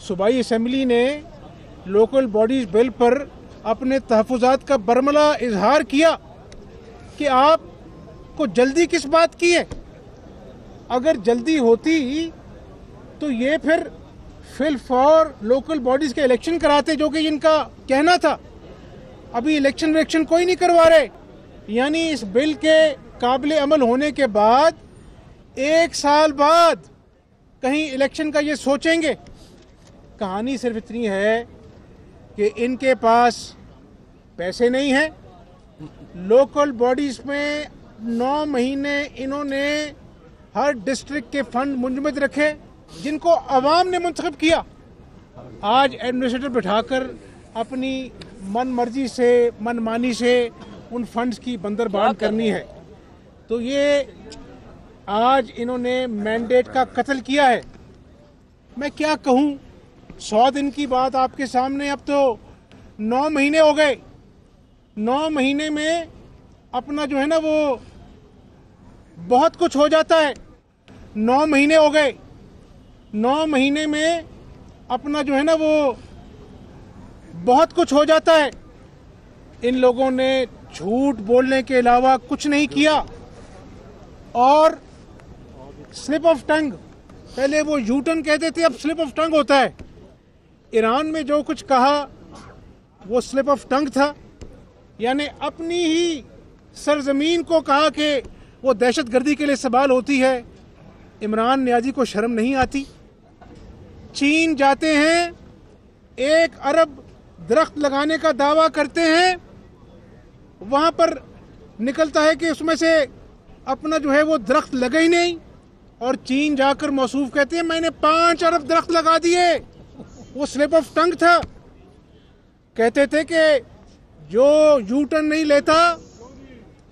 صوبائی اسمبلی نے local bodies بل پر اپنے تحفظات کا برملہ اظہار کیا کہ آپ کو جلدی کس بات کی ہے؟ اگر جلدی ہوتی تو یہ پھر فل فور لوکل باڈیز کے الیکشن کراتے جو کہ ان کا کہنا تھا۔ ابھی الیکشن الیکشن کوئی نہیں کروا رہے۔ یعنی اس بل کے قابل عمل ہونے کے بعد ایک سال بعد کہیں الیکشن کا یہ سوچیں گے۔ کہانی صرف اتنی ہے کہ ان کے پاس پیسے نہیں ہیں۔ لوکل باڈیز میں نو مہینے انہوں نے ہر ڈسٹرک کے فنڈ منجمد رکھے جن کو عوام نے منتخب کیا۔ آج ایڈمنسٹریٹر بٹھا کر اپنی من مرضی سے من مانی سے ان فنڈز کی بندر بان کرنی ہے۔ تو یہ آج انہوں نے مینڈیٹ کا قتل کیا ہے۔ میں کیا کہوں؟ سو دن کی بات آپ کے سامنے اب تو نو مہینے ہو گئے۔ نو مہینے میں اپنا جو ہے نا وہ بہت کچھ ہو جاتا ہے۔ نو مہینے ہو گئے۔ نو مہینے میں اپنا جو ہے نا وہ بہت کچھ ہو جاتا ہے۔ ان لوگوں نے جھوٹ بولنے کے علاوہ کچھ نہیں کیا۔ اور سلپ آف ٹنگ پہلے وہ یوٹن کہتے تھے، اب سلپ آف ٹنگ ہوتا ہے۔ ایران میں جو کچھ کہا، وہ سلپ آف ٹنگ تھا۔ یعنی اپنی ہی سرزمین کو کہا کہ وہ دہشت گردی کے لیے سوال ہوتی ہے۔ عمران نیازی کو شرم نہیں آتی۔ چین جاتے ہیں، ایک ارب درخت لگانے کا دعویٰ کرتے ہیں۔ وہاں پر نکلتا ہے کہ اس میں سے اپنا جو ہے وہ درخت لگے ہی نہیں۔ اور چین جا کر موصوف کہتے ہیں، میں نے پانچ ارب درخت لگا دیے۔ وہ سلپ آف ٹنگ تھا۔ کہتے تھے کہ جو یو ٹرن نہیں لیتا،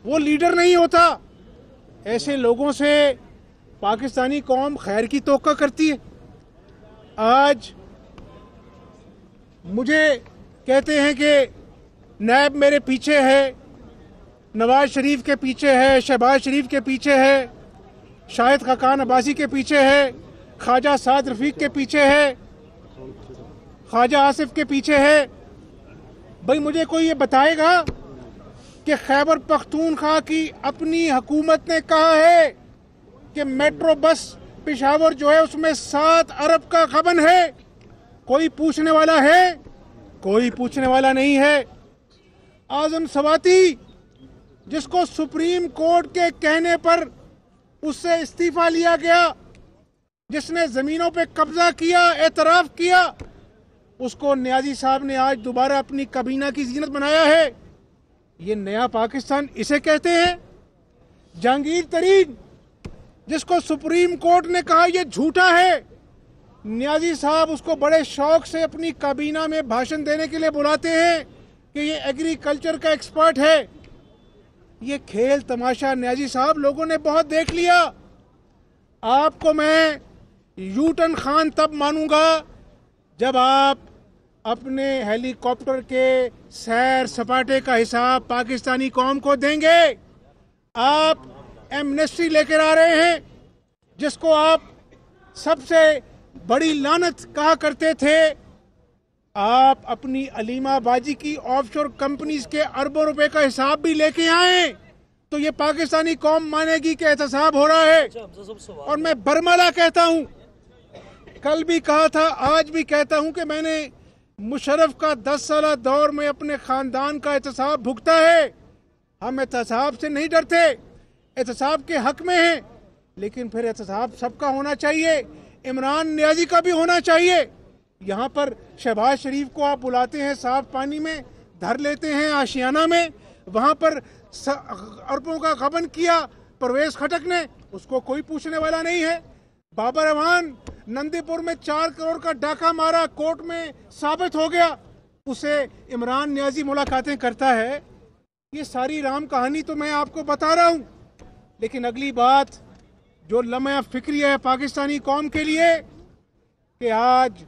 وہ لیڈر نہیں ہوتا۔ ایسے لوگوں سے پاکستانی قوم خیر کی توقع کرتی ہے۔ آج مجھے کہتے ہیں کہ نیب میرے پیچھے ہے، نواز شریف کے پیچھے ہے، شہباز شریف کے پیچھے ہے، شاہد خاقان عباسی کے پیچھے ہے، خواجہ سعد رفیق کے پیچھے ہے۔ خواجہ آصف کے پیچھے ہے۔ بھائی، مجھے کوئی یہ بتائے گا کہ خیبر پختونخوا کی اپنی حکومت نے کہا ہے کہ میٹرو بس پشاور جو ہے، اس میں سات ارب کا خبن ہے۔ کوئی پوچھنے والا ہے؟ کوئی پوچھنے والا نہیں ہے۔ اعظم سواتی، جس کو سپریم کورٹ کے کہنے پر اس سے استعفیٰ لیا گیا جس نے زمینوں پہ قبضہ کیا، اعتراف کیا، اس کو نیازی صاحب نے آج دوبارہ اپنی کابینہ کی زینت بنایا ہے۔ یہ نیا پاکستان اسے کہتے ہیں جہانگیر ترین، جس کو سپریم کورٹ نے کہا یہ جھوٹا ہے۔ نیازی صاحب اس کو بڑے شوق سے اپنی کابینہ میں بھاشن دینے کے لیے بلاتے ہیں کہ یہ ایگریکلچر کا ایکسپرٹ ہے۔ یہ کھیل تماشا نیازی صاحب لوگوں نے بہت دیکھ لیا۔ آپ کو میں یوٹن خان تب مانوں گا جب آپ اپنے ہیلی کاپٹر کے سیر سپاٹے کا حساب پاکستانی قوم کو دیں گے۔ آپ ایمنیسٹری لے کر آ رہے ہیں جس کو آپ سب سے بڑی لانت کہا کرتے تھے۔ آپ اپنی علیمہ باجی کی آف شور کمپنیز کے اربوں روپے کا حساب بھی لے کے آئیں تو یہ پاکستانی قوم مانے گی کہ احتساب ہو رہا ہے۔ اور میں برملہ کہتا ہوں کل بھی کہا تھا، آج بھی کہتا ہوں کہ میں نے مشرف کا دس سالہ دور میں اپنے خاندان کا احتساب بھگتا ہے۔ ہم احتساب سے نہیں ڈرتے، احتساب کے حق میں ہیں، لیکن پھر احتساب سب کا ہونا چاہیے، عمران نیازی کا بھی ہونا چاہیے۔ یہاں پر شہباز شریف کو آپ بلاتے ہیں صاف پانی میں، دھر لیتے ہیں آشیانہ میں۔ وہاں پر اربوں کا غبن کیا، پرویز کھٹک نے، اس کو کوئی پوچھنے والا نہیں ہے۔ بابر امان نندی پور میں چار کروڑ کا ڈاکہ مارا، کورٹ میں ثابت ہو گیا۔ اسے عمران نیازی ملاقاتیں کرتا ہے۔ یہ ساری رام کہانی تو میں آپ کو بتا رہا ہوں۔ لیکن اگلی بات، جو لمحہ فکری ہے پاکستانی قوم کے لیے، کہ آج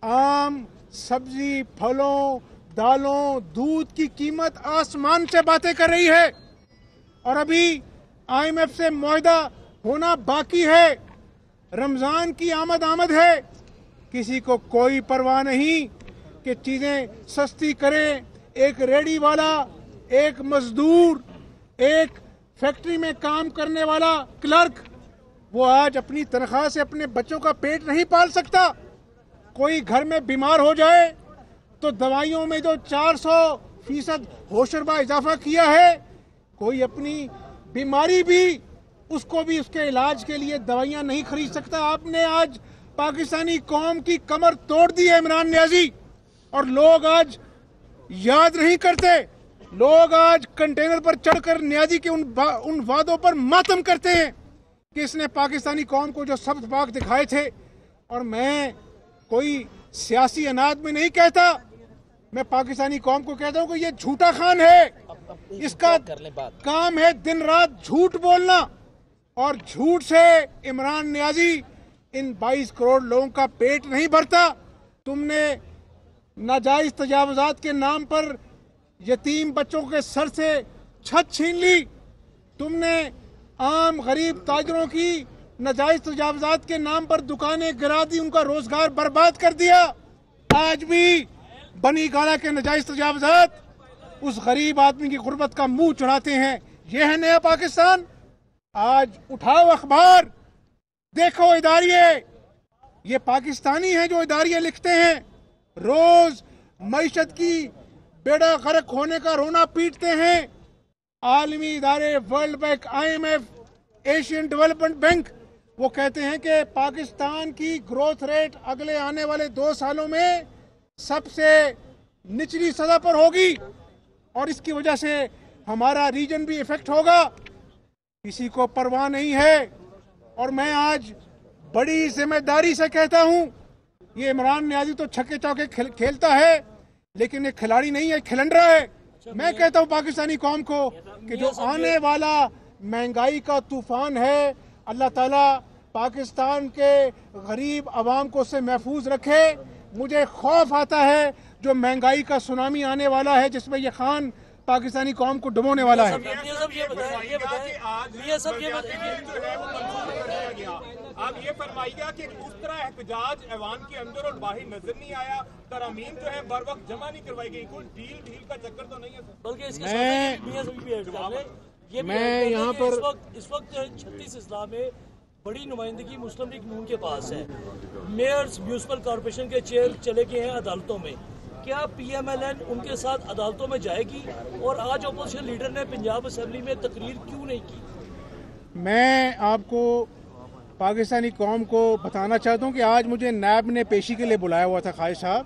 آم، سبزی، پھلوں، دالوں، دودھ کی قیمت آسمان سے باتیں کر رہی ہے۔ اور ابھی آئی ایم ایف سے معاہدہ ہونا باقی ہے۔ رمضان کی آمد آمد ہے۔ کسی کو کوئی پرواہ نہیں کہ چیزیں سستی کریں۔ ایک ریڈی والا، ایک مزدور، ایک فیکٹری میں کام کرنے والا کلرک، وہ آج اپنی تنخواہ سے اپنے بچوں کا پیٹ نہیں پال سکتا۔ کوئی گھر میں بیمار ہو جائے تو دوائیوں میں جو چار سو فیصد ہوشربہ اضافہ کیا ہے، کوئی اپنی بیماری بھی اس کو بھی اس کے علاج کے لیے دوائیاں نہیں خرید سکتا۔ آپ نے آج پاکستانی قوم کی کمر توڑ دی ہے عمران نیازی۔ اور لوگ آج یاد نہیں کرتے۔ لوگ آج کنٹینر پر چڑھ کر نیازی کے ان وعدوں پر ماتم کرتے ہیں کہ اس نے پاکستانی قوم کو جو سبت باغ دکھائے تھے۔ اور میں کوئی سیاسی اناد میں نہیں کہتا۔ میں پاکستانی قوم کو کہتا ہوں کہ یہ جھوٹا خان ہے۔ اس کا کام ہے دن رات جھوٹ بولنا۔ اور جھوٹ سے عمران نیازی ان بائیس کروڑ لوگوں کا پیٹ نہیں بھرتا۔ تم نے ناجائز تجاوزات کے نام پر یتیم بچوں کے سر سے چھت چھین لی۔ تم نے عام غریب تاجروں کی ناجائز تجاوزات کے نام پر دکانیں گرا دی، ان کا روزگار برباد کر دیا۔ آج بھی بنی گالا کے ناجائز تجاوزات اس غریب آدمی کی غربت کا منہ چڑھاتے ہیں۔ یہ ہے نیا پاکستان۔ آج اٹھاؤ اخبار۔ دیکھو اداریے یہ پاکستانی ہیں جو اداریے لکھتے ہیں۔ روز معیشت کی بیڑا غرق ہونے کا رونا پیٹتے ہیں۔ عالمی ادارے world bank, I M F, Asian development bank, وہ کہتے ہیں کہ پاکستان کی گروتھ ریٹ اگلے آنے والے دو سالوں میں سب سے نچلی سطح پر ہوگی اور اس کی وجہ سے ہمارا ریجن بھی افیکٹ ہوگا۔ کسی کو پرواہ نہیں ہے۔ اور میں آج بڑی ذمہ داری سے کہتا ہوں، یہ عمران نیازی تو چھکے چوکے کھیلتا ہے، لیکن یہ کھلاڑی نہیں ہے، کھلنڈرا ہے۔ میں کہتا ہوں پاکستانی قوم کو کہ جو آنے والا مہنگائی کا طوفان ہے، اللہ تعالیٰ پاکستان کے غریب عوام کو اس سے محفوظ رکھے۔ مجھے خوف آتا ہے جو مہنگائی کا سونامی آنے والا ہے، جس میں یہ خان پاکستانی قوم کو ڈبونے والا ہے۔ آپ یہ فرمائیے کہ اس طرح احتجاج ایوان کے اندر اور باہر نظر نہیں آیا۔ ترامیم جو ہے بر وقت جمع نہیں کروائی گئی۔ کوئی ڈیل ڈیل کا چکر تو نہیں ہے بلکہ اس کے ساتھ میں یہاں پر اس وقت چھتیس اضلاع میں بڑی نمائندگی مسلم لیگ نون کے پاس ہے۔ میئرز میونسپل کارپوریشن کے چیئر چلے گئے ہیں عدالتوں میں۔ کیا پی ایم ایل این ان کے ساتھ عدالتوں میں جائے گی اور آج اپوزیشن لیڈر نے پنجاب اسمبلی میں تقریر کیوں نہیں کی؟ میں آپ کو پاکستانی قوم کو بتانا چاہتا ہوں کہ آج مجھے نیب نے پیشی کے لیے بلایا ہوا تھا خواہش صاحب،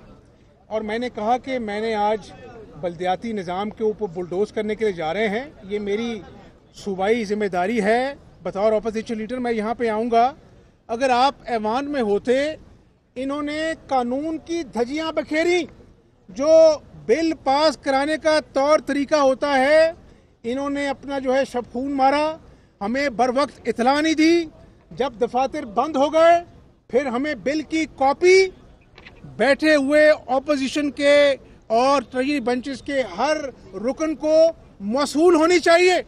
اور میں نے کہا کہ میں نے آج بلدیاتی نظام کے اوپر بلڈوز کرنے کے لیے جا رہے ہیں۔ یہ میری صوبائی ذمہ داری ہے۔ بطور اپوزیشن لیڈر میں یہاں پہ آؤں گا۔ اگر آپ ایوان میں ہوتے، انہوں نے قانون کی دھجیاں بکھیری۔ جو بل پاس کرانے کا طور طریقہ ہوتا ہے، انہوں نے اپنا جو ہے شب خون مارا، ہمیں بر وقت اطلاع نہیں دی۔ جب دفاتر بند ہو گئے، پھر ہمیں بل کی کاپی بیٹھے ہوئے اپوزیشن کے اور ٹریجری بنچز کے ہر رکن کو موصول ہونی چاہیے۔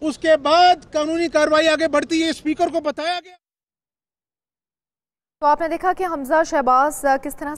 اس کے بعد قانونی کاروائی آگے بڑھتی ہے۔ اسپیکر کو بتایا گیا۔ تو آپ نے دیکھا کہ حمزہ شہباز کس طرح